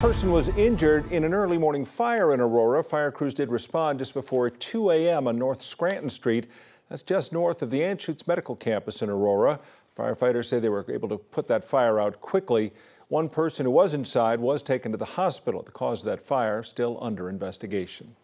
person was injured in an early morning fire in Aurora. Fire crews did respond just before 2 a.m. on North Scranton Street. That's just north of the Anschutz Medical Campus in Aurora. Firefighters say they were able to put that fire out quickly. One person who was inside was taken to the hospital. The cause of that fire still under investigation.